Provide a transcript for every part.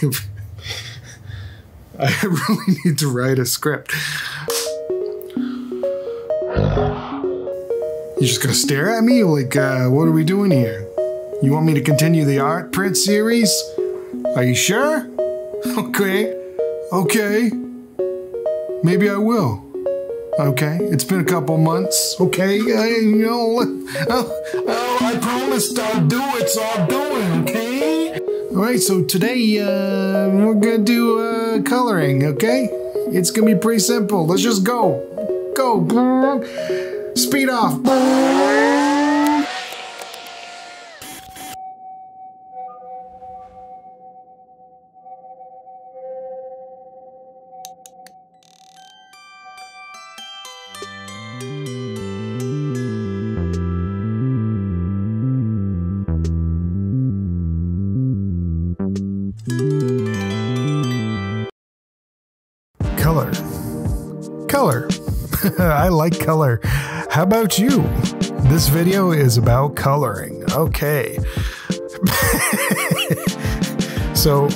I really need to write a script. You're just gonna stare at me? Like, uh, what are we doing here? You want me to continue the art print series? Are you sure? Okay. Okay. Maybe I will. Okay. It's been a couple months. Okay. I, you know, oh, I promised I'll do it, so I'll do it. Okay. All right. So today, uh, we're gonna do uh, coloring. Okay. It's gonna be pretty simple. Let's just go. Go. Speed off. Like color. How about you? This video is about coloring. Okay. so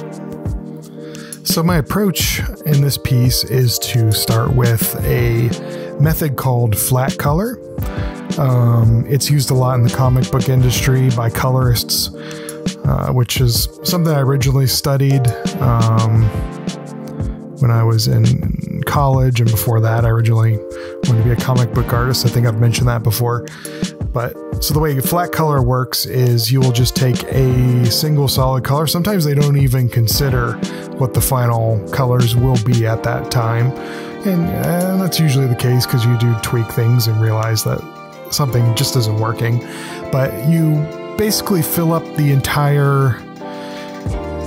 so my approach in this piece is to start with a method called flat color. Um, it's used a lot in the comic book industry by colorists, uh, which is something I originally studied. Um, when I was in college, and before that, I originally wanted to be a comic book artist. I think I've mentioned that before. But so the way flat color works is you will just take a single solid color. Sometimes they don't even consider what the final colors will be at that time. And, that's usually the case because you do tweak things and realize that something just isn't working. But you basically fill up the entire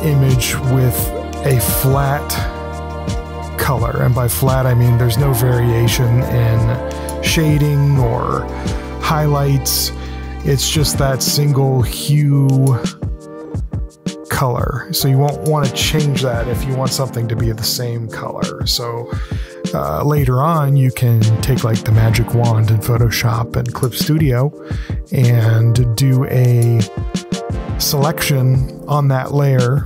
image with a flat color. And by flat, I mean there's no variation in shading or highlights. It's just that single hue color. So you won't want to change that if you want something to be the same color. So uh, later on, you can take like the magic wand in Photoshop and Clip Studio and do a selection on that layer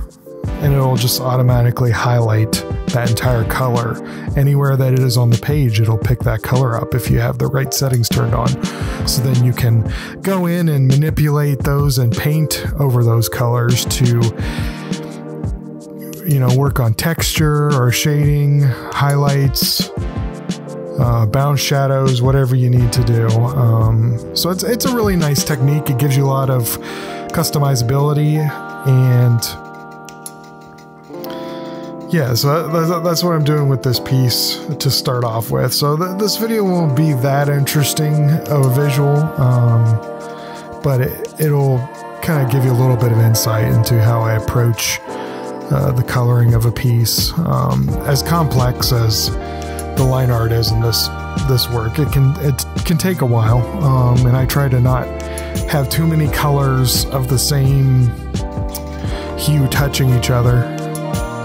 and it'll just automatically highlight that entire color. Anywhere that it is on the page, it'll pick that color up if you have the right settings turned on. So then you can go in and manipulate those and paint over those colors to you know work on texture or shading, highlights, uh, bounce shadows, whatever you need to do. Um, so it's it's a really nice technique. It gives you a lot of customizability and yeah, so that's what I'm doing with this piece to start off with. So th this video won't be that interesting of a visual, um, but it, will kind of give you a little bit of insight into how I approach uh, the coloring of a piece. Um, as complex as the line art is in this this work, it can it can take a while, um, and I try to not have too many colors of the same hue touching each other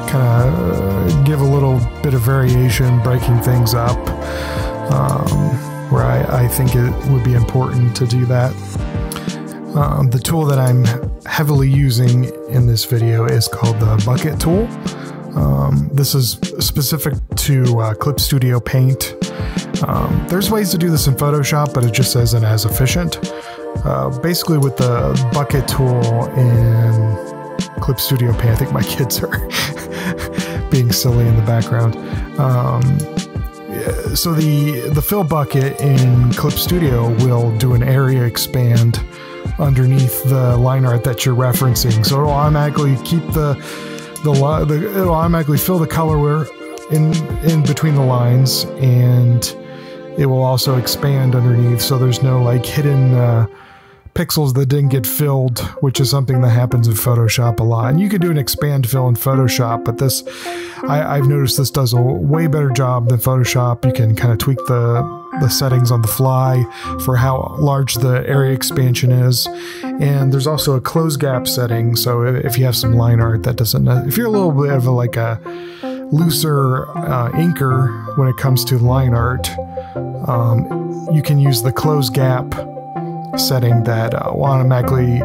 kind of give a little bit of variation, breaking things up, um, where I, I, think it would be important to do that. Um, the tool that I'm heavily using in this video is called the bucket tool. Um, this is specific to uh, Clip Studio Paint. Um, there's ways to do this in Photoshop, but it just isn't as efficient. Uh, basically, with the bucket tool in Clip Studio Paint, I think my kids are being silly in the background. Um, so the the fill bucket in Clip Studio will do an area expand underneath the line art that you're referencing. So it'll automatically keep the the, the it'll automatically fill the color in in between the lines, and it will also expand underneath. So there's no like hidden. Uh, pixels that didn't get filled, which is something that happens in Photoshop a lot. And you can do an expand fill in Photoshop, but this, I, have noticed this does a way better job than Photoshop. You can kind of tweak the the settings on the fly for how large the area expansion is. And there's also a close gap setting. So if you have some line art that doesn't, if you're a little bit of a, like a looser uh, inker when it comes to line art, um, you can use the close gap setting that uh, will automatically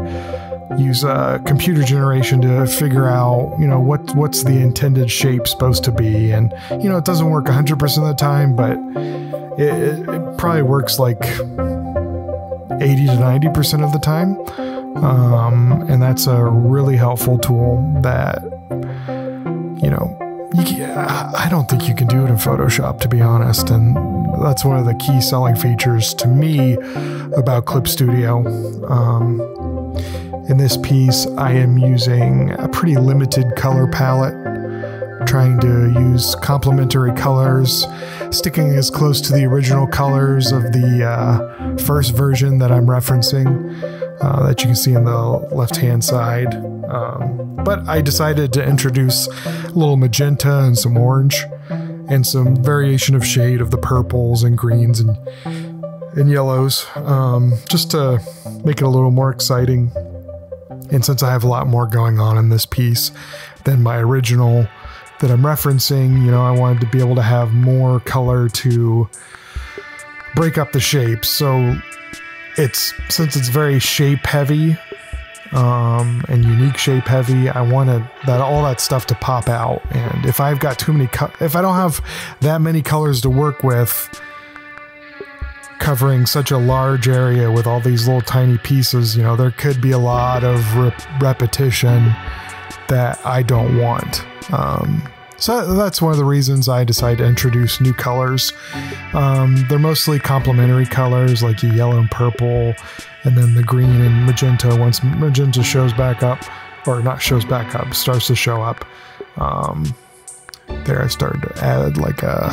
use uh, computer generation to figure out, you know, what what's the intended shape supposed to be, and you know, it doesn't work 100% of the time, but it, it probably works like 80 to 90% of the time, um, and that's a really helpful tool that you know. You, I don't think you can do it in Photoshop, to be honest, and that's one of the key selling features to me about Clip Studio. Um, in this piece, I am using a pretty limited color palette, trying to use complementary colors, sticking as close to the original colors of the uh, first version that I'm referencing, uh, that you can see on the left hand side. Um, but I decided to introduce a little magenta and some orange and some variation of shade of the purples and greens and and yellows um, just to make it a little more exciting and since I have a lot more going on in this piece than my original that I'm referencing, you know, I wanted to be able to have more color to break up the shapes. So it's since it's very shape heavy um, and unique shape heavy, I wanted that all that stuff to pop out. And if I've got too many, co- if I don't have that many colors to work with, covering such a large area with all these little tiny pieces, you know, there could be a lot of re- repetition that I don't want. Um, so that's one of the reasons I decided to introduce new colors. Um, they're mostly complementary colors like yellow and purple, and then the green and magenta once magenta shows back up, or not shows back up, starts to show up. Um, there I started to add like a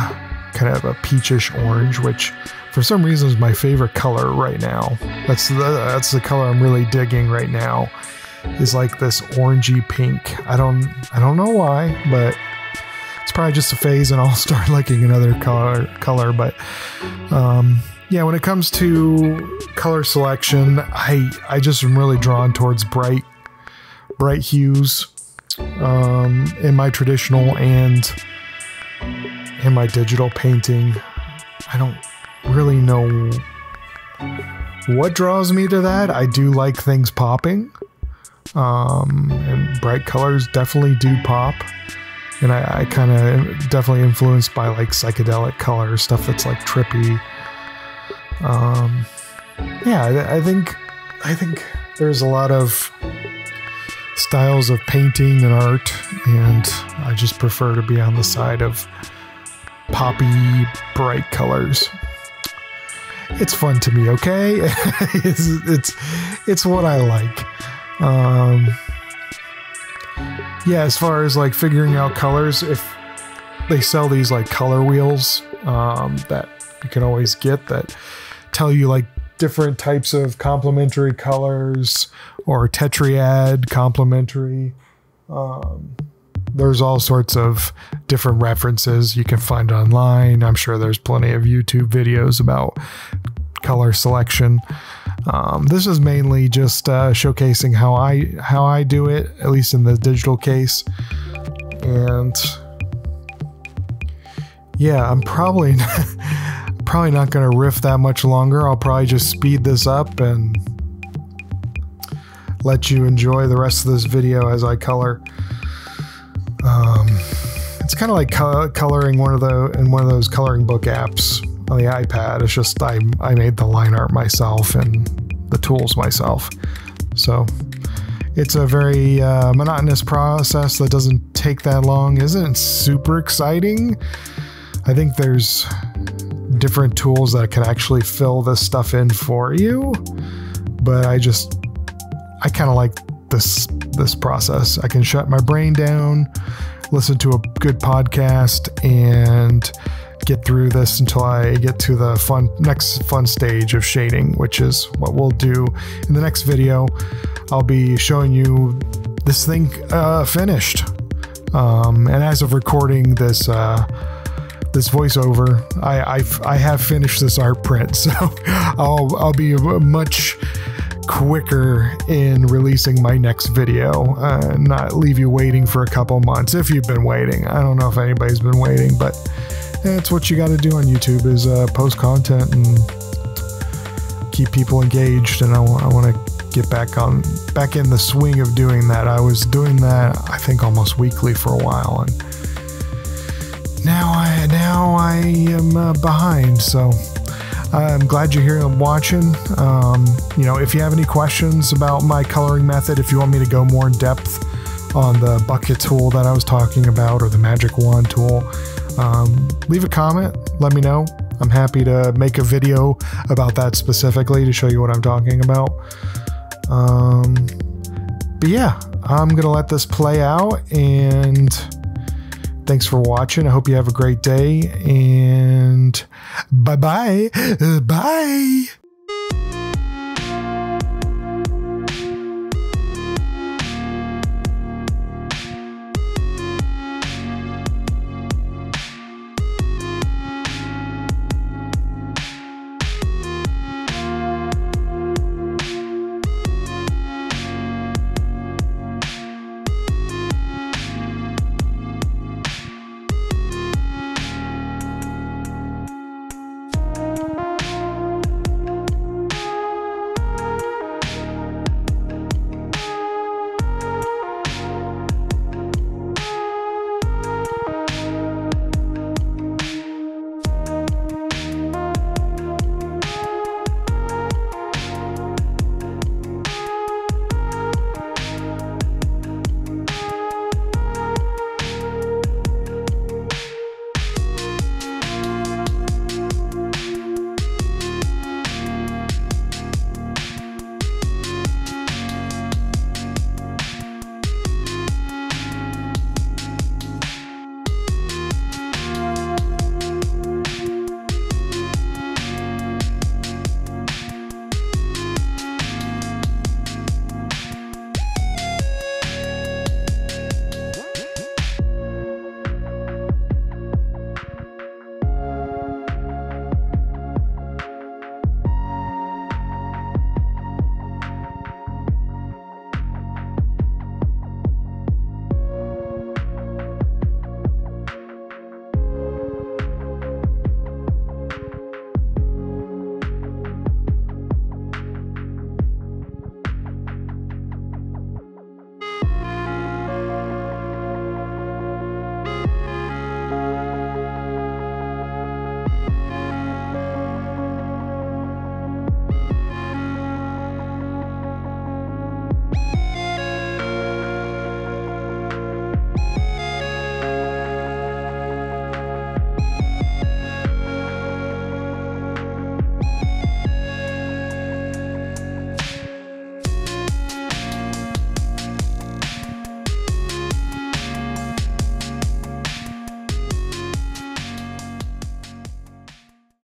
kind of a peachish orange, which for some reason is my favorite color right now. That's the, that's the color I'm really digging right now. Is like this orangey pink. I don't I don't know why, but it's probably just a phase, and I'll start liking another color color. But um, yeah, when it comes to color selection, I I just am really drawn towards bright bright hues um, in my traditional and in my digital painting. I don't really know what draws me to that. I do like things popping. Um, and bright colors definitely do pop. And I, I kind of definitely influenced by like psychedelic colors, stuff that's like trippy. Um, yeah, I, I think I think there's a lot of styles of painting and art, and I just prefer to be on the side of poppy, bright colors it's fun to me. Okay, it's it's it's what I like. Um, yeah, as far as like figuring out colors, if they sell these like color wheels um, that you can always get that tell you like different types of complementary colors or tetrad complementary. Um, there's all sorts of different references you can find online. I'm sure there's plenty of YouTube videos about color selection. Um, this is mainly just uh, showcasing how I how I do it, at least in the digital case. And yeah, I'm probably not, probably not going to riff that much longer. I'll probably just speed this up and let you enjoy the rest of this video as I color. Um, it's kind of like co- coloring one of the in one of those coloring book apps on the iPad. It's just I I made the line art myself and the tools myself. So it's a very uh, monotonous process that doesn't take that long. Isn't super exciting? I think there's different tools that can actually fill this stuff in for you, but I just I kind of like this this process. I can shut my brain down, listen to a good podcast, and get through this until I get to the fun next fun stage of shading, which is what we'll do in the next video. I'll be showing you this thing uh, finished. Um, and as of recording this uh, this voiceover, I I've, I have finished this art print, so I'll I'll be much quicker in releasing my next video, uh, not leave you waiting for a couple months if you've been waiting. I don't know if anybody's been waiting, but it's what you got to do on YouTube is uh, post content and keep people engaged. And I, I want to get back on back in the swing of doing that. I was doing that I think almost weekly for a while, and now I now I am uh, behind. So I'm glad you're here and watching. Um, you know, if you have any questions about my coloring method, if you want me to go more in depth on the bucket tool that I was talking about or the magic wand tool, um, leave a comment. Let me know. I'm happy to make a video about that specifically to show you what I'm talking about. Um, but yeah, I'm going to let this play out and thanks for watching. I hope you have a great day and bye bye. Bye.